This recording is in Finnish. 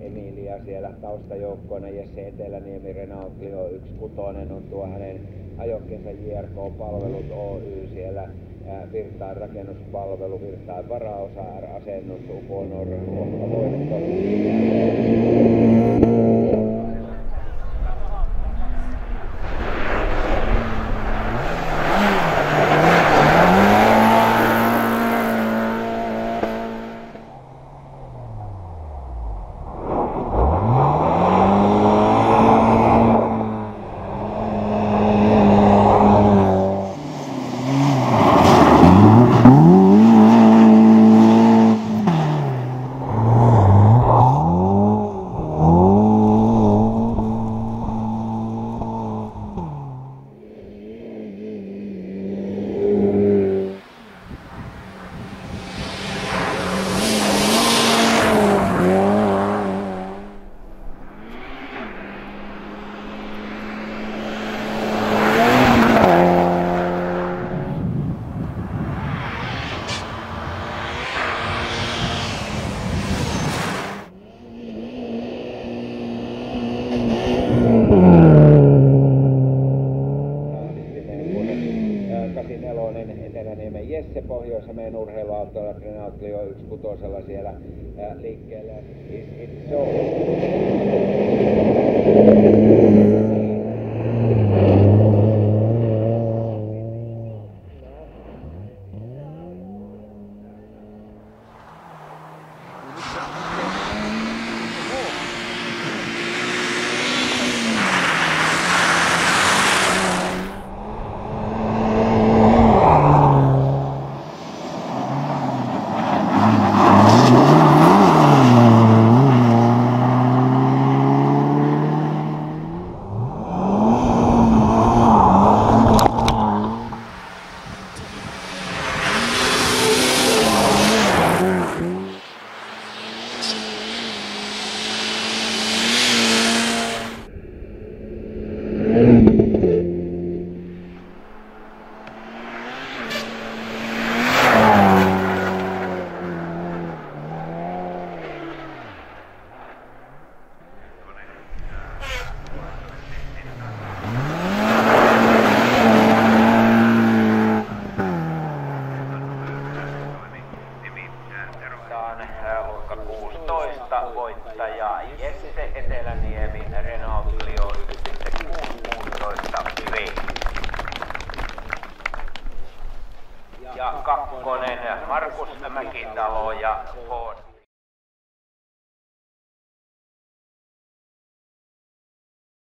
Emilia siellä taustajoukkoina. Jesse Eteläniemi Renault Clio 16 on tuo hänen ajokkensa JRK-palvelut Oy siellä. Virtaan rakennuspalvelu, Virtaan varaosa, R-asennus, Uponor, voitto. Kasinelonen Eteläniemen Jesse Pohjois-Hämeen urheiluautolla Renault Clio 16 siellä liikkeellä. Is it so? luokka 16 voittaja Jesse Eteläniemi Renault Clio 1.616 V. Ja kakkonen Markus Mäkitalo ja Ford